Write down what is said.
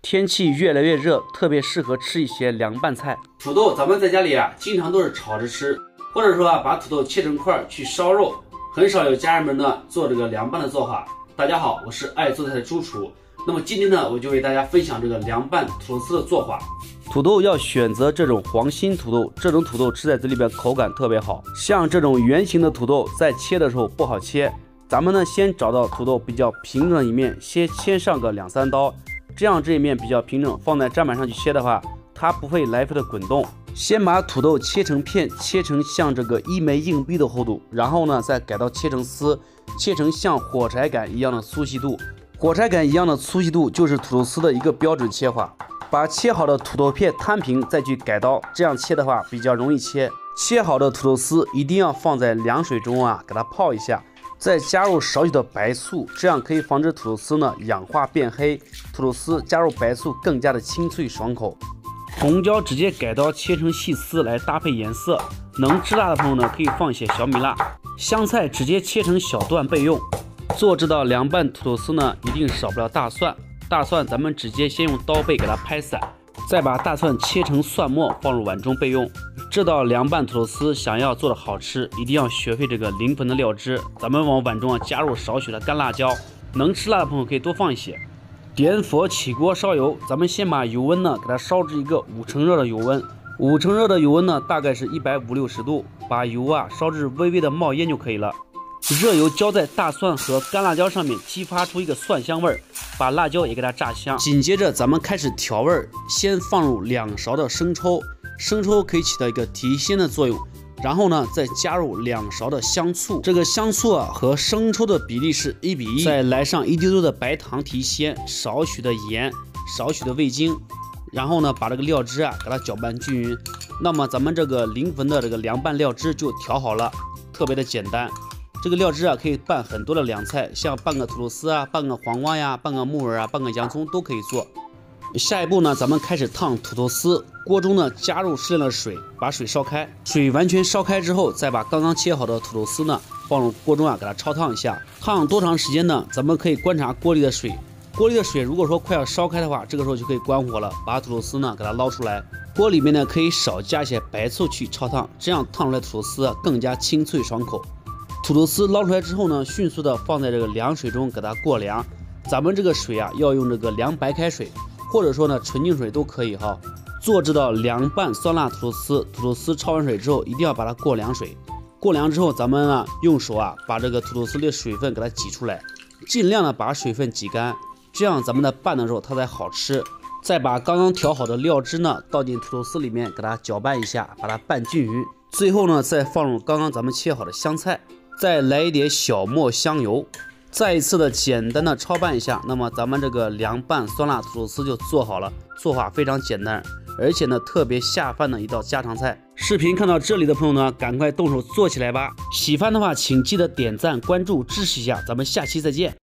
天气越来越热，特别适合吃一些凉拌菜。土豆咱们在家里啊，经常都是炒着吃，或者说啊，把土豆切成块去烧肉，很少有家人们呢做这个凉拌的做法。大家好，我是爱做菜的朱厨。那么今天呢，我就为大家分享这个凉拌土豆丝的做法。土豆要选择这种黄心土豆，这种土豆吃在嘴里边口感特别好。像这种圆形的土豆，在切的时候不好切。咱们呢，先找到土豆比较平整的一面，先切上个两三刀，这样这一面比较平整，放在砧板上去切的话，它不会来回的滚动。先把土豆切成片，切成像这个一枚硬币的厚度，然后呢，再改刀切成丝，切成像火柴杆一样的粗细度。火柴杆一样的粗细度就是土豆丝的一个标准切法。把切好的土豆片摊平，再去改刀，这样切的话比较容易切。切好的土豆丝一定要放在凉水中啊，给它泡一下，再加入少许的白醋，这样可以防止土豆丝呢氧化变黑。土豆丝加入白醋更加的清脆爽口。红椒直接改刀切成细丝来搭配颜色。能吃辣的朋友呢，可以放一些小米辣。香菜直接切成小段备用。做这道凉拌土豆丝呢，一定少不了大蒜。大蒜咱们直接先用刀背给它拍散，再把大蒜切成蒜末放入碗中备用。这道凉拌土豆丝想要做的好吃，一定要学会这个灵魂的料汁。咱们往碗中啊加入少许的干辣椒，能吃辣的朋友可以多放一些。点火起锅烧油，咱们先把油温呢给它烧至一个五成热的油温，五成热的油温呢大概是一百五六十度，把油啊烧至微微的冒烟就可以了。热油浇在大蒜和干辣椒上面，激发出一个蒜香味儿，把辣椒也给它炸香。紧接着咱们开始调味儿，先放入两勺的生抽，生抽可以起到一个提鲜的作用。然后呢，再加入两勺的香醋，这个香醋啊和生抽的比例是一比一。再来上一丢丢的白糖提鲜，少许的盐，少许的味精，然后呢把这个料汁啊给它搅拌均匀。那么咱们这个灵魂的这个凉拌料汁就调好了，特别的简单。这个料汁啊，可以拌很多的凉菜，像拌个土豆丝啊，拌个黄瓜呀，拌个木耳啊，拌个洋葱都可以做。下一步呢，咱们开始烫土豆丝。锅中呢，加入适量的水，把水烧开。水完全烧开之后，再把刚刚切好的土豆丝呢放入锅中啊，给它焯烫一下。烫多长时间呢？咱们可以观察锅里的水。锅里的水如果说快要烧开的话，这个时候就可以关火了，把土豆丝呢给它捞出来。锅里面呢可以少加一些白醋去焯烫，这样烫出来土豆丝更加清脆爽口。土豆丝捞出来之后呢，迅速的放在这个凉水中给它过凉。咱们这个水啊，要用这个凉白开水，或者说呢纯净水都可以哈。做这道凉拌酸辣土豆丝，土豆丝焯完水之后，一定要把它过凉水。过凉之后，咱们呢用手啊把这个土豆丝的水分给它挤出来，尽量的把水分挤干，这样咱们在拌的时候它才好吃。再把刚刚调好的料汁呢倒进土豆丝里面，给它搅拌一下，把它拌均匀。最后呢再放入刚刚咱们切好的香菜。再来一点小磨香油，再一次的简单的操拌一下，那么咱们这个凉拌酸辣土豆丝就做好了。做法非常简单，而且呢特别下饭的一道家常菜。视频看到这里的朋友呢，赶快动手做起来吧！喜欢的话，请记得点赞、关注、支持一下。咱们下期再见。